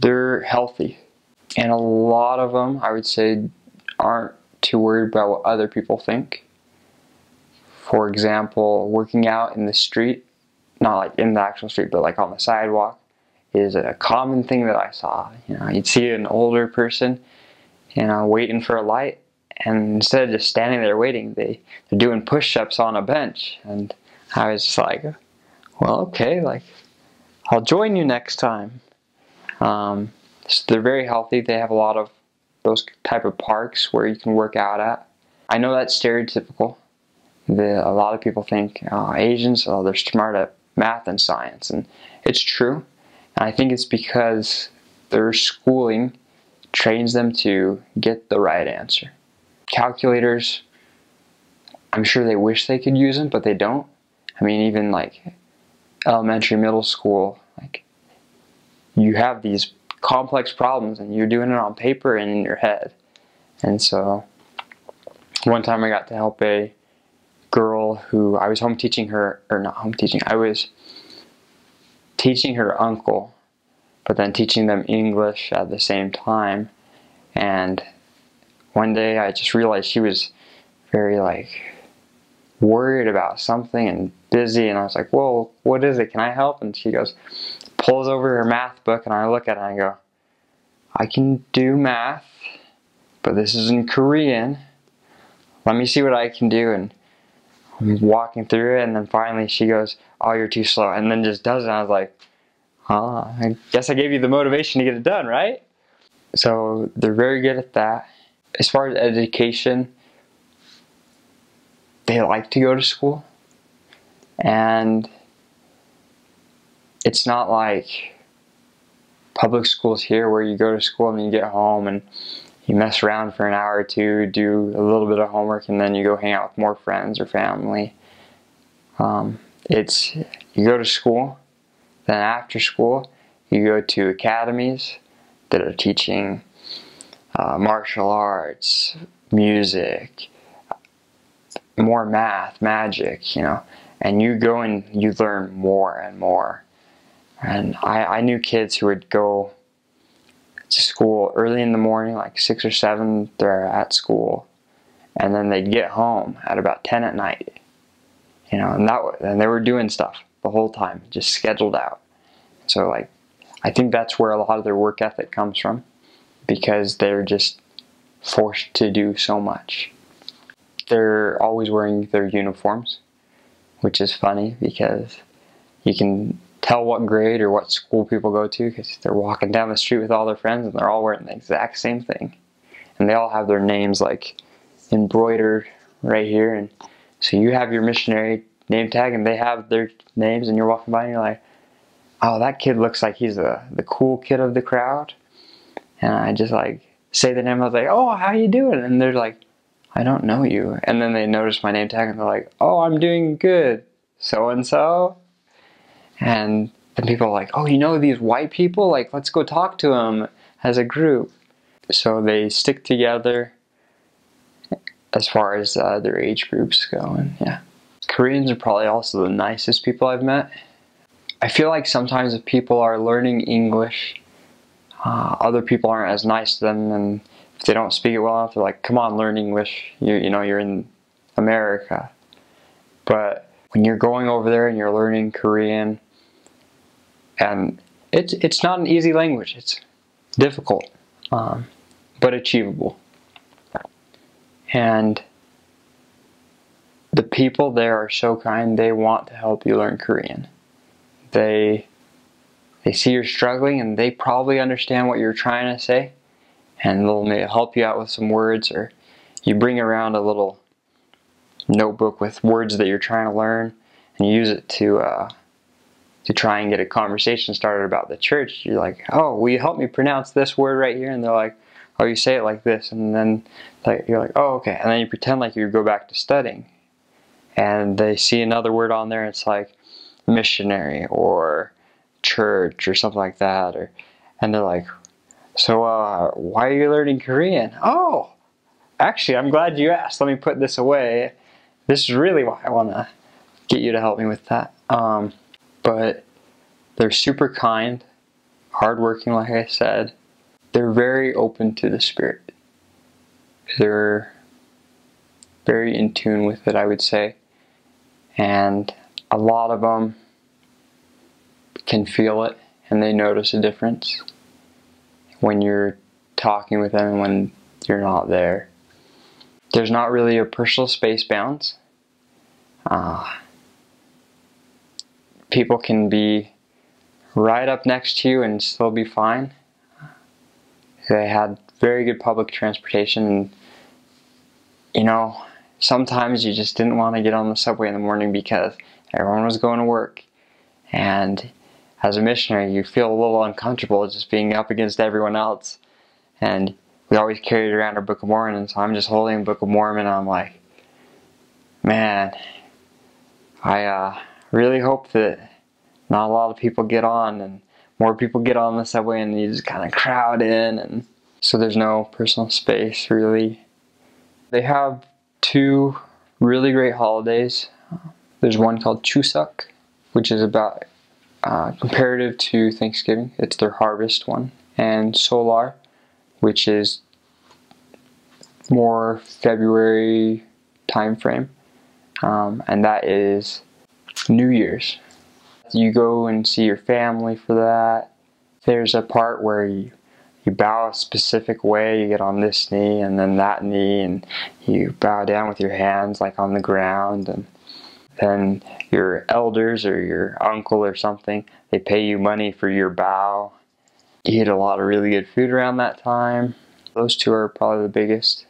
they're healthy. And a lot of them, I would say, aren't too worried about what other people think. For example, working out in the street, not like in the actual street, but like on the sidewalk, is a common thing that I saw. You know, you'd see an older person, you know, waiting for a light, and instead of just standing there waiting, they they're doing push-ups on a bench, and I was just like, well, okay, like I'll join you next time. Um, so they're very healthy. They have a lot of those type of parks where you can work out at. I know that's stereotypical. The, a lot of people think oh, Asians, oh, they're smart at math and science, and it's true. And I think it's because their schooling trains them to get the right answer. Calculators, I'm sure they wish they could use them, but they don't. I mean, even like elementary, middle school, you have these complex problems and you're doing it on paper and in your head. And so one time I got to help a girl who I was home teaching her, or not home teaching, I was teaching her uncle, but then teaching them English at the same time. And one day I just realized she was very like worried about something and busy and I was like, whoa, what is it? Can I help? And she goes, pulls over her math book and I look at it and I go, I can do math, but this is in Korean. Let me see what I can do. And I'm walking through it and then finally she goes, oh, you're too slow. And then just does it. I was like, huh, I guess I gave you the motivation to get it done, right? So they're very good at that. As far as education, they like to go to school. And it's not like public schools here where you go to school and you get home and you mess around for an hour or two, do a little bit of homework, and then you go hang out with more friends or family. Um, it's you go to school, then after school, you go to academies that are teaching uh, martial arts, music, more math, magic, you know, and you go and you learn more and more. And I, I knew kids who would go to school early in the morning, like six or seven, they're at school, and then they'd get home at about 10 at night. You know, and that and they were doing stuff the whole time, just scheduled out. So like, I think that's where a lot of their work ethic comes from, because they're just forced to do so much. They're always wearing their uniforms, which is funny because you can tell what grade or what school people go to because they're walking down the street with all their friends and they're all wearing the exact same thing. And they all have their names like embroidered right here. And so you have your missionary name tag and they have their names and you're walking by and you're like, oh, that kid looks like he's the, the cool kid of the crowd. And I just like say the name. I was like, oh, how you doing? And they're like, I don't know you. And then they notice my name tag and they're like, oh, I'm doing good. So and so. And then people are like, oh, you know these white people? Like, let's go talk to them as a group. So they stick together as far as uh, their age groups go. And yeah. Koreans are probably also the nicest people I've met. I feel like sometimes if people are learning English, uh, other people aren't as nice to them, and if they don't speak it well enough, they're like, "Come on, learn English. You you know you're in America." But when you're going over there and you're learning Korean, and it's it's not an easy language. It's difficult, um, but achievable. And the people there are so kind. They want to help you learn Korean. They they see you're struggling, and they probably understand what you're trying to say, and they'll help you out with some words, or you bring around a little notebook with words that you're trying to learn, and you use it to uh, to try and get a conversation started about the church. You're like, oh, will you help me pronounce this word right here? And they're like, oh, you say it like this. And then like, you're like, oh, okay. And then you pretend like you go back to studying. And they see another word on there. It's like missionary or church or something like that. Or, and they're like, so uh, why are you learning Korean? Oh, actually, I'm glad you asked. Let me put this away. This is really why I want to get you to help me with that. Um, but they're super kind. hardworking, like I said. They're very open to the Spirit. They're very in tune with it, I would say. And a lot of them can feel it and they notice a difference when you're talking with them and when you're not there. There's not really a personal space bounds. Uh, people can be right up next to you and still be fine. They had very good public transportation and you know, sometimes you just didn't want to get on the subway in the morning because everyone was going to work. And as a missionary, you feel a little uncomfortable just being up against everyone else. And we always carried around our Book of Mormon, and so I'm just holding Book of Mormon, and I'm like, man, I uh, really hope that not a lot of people get on, and more people get on the subway, and you just kind of crowd in, and so there's no personal space really. They have two really great holidays. There's one called Chuseok, which is about uh, comparative to Thanksgiving. It's their harvest one, and Seollal, which is more February time frame, um, and that is New Year's. You go and see your family for that. There's a part where you you bow a specific way, you get on this knee and then that knee, and you bow down with your hands like on the ground, and then your elders or your uncle or something, they pay you money for your bow. You eat a lot of really good food around that time. Those two are probably the biggest.